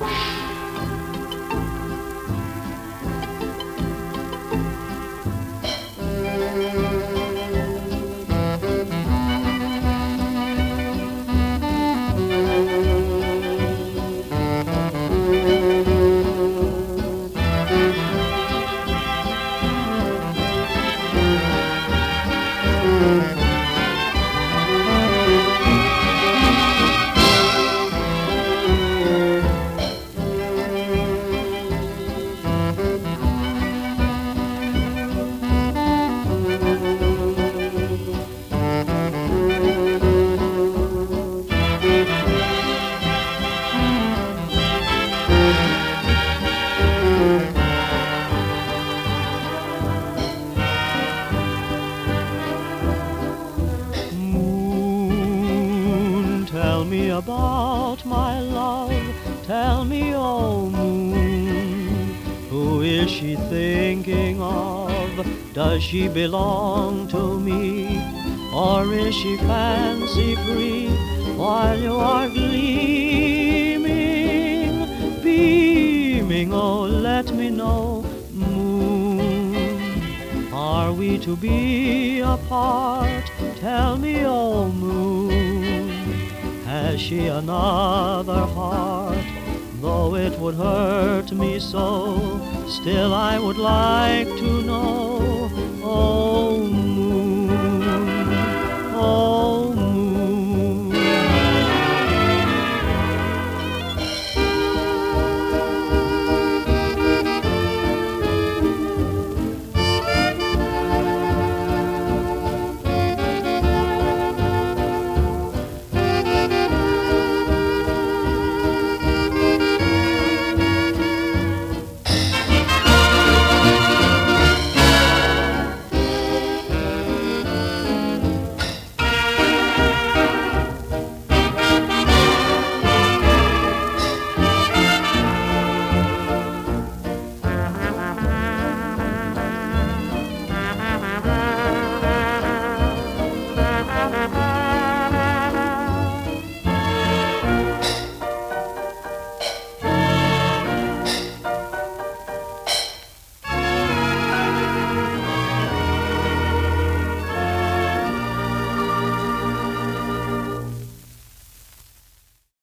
Moon, me about my love. Tell me, oh moon, who is she thinking of? Does she belong to me? Or is she fancy free while you are gleaming, beaming? Oh, let me know, moon. Are we to be apart? Tell me, oh moon, she another heart? Though it would hurt me so, still I would like to know, oh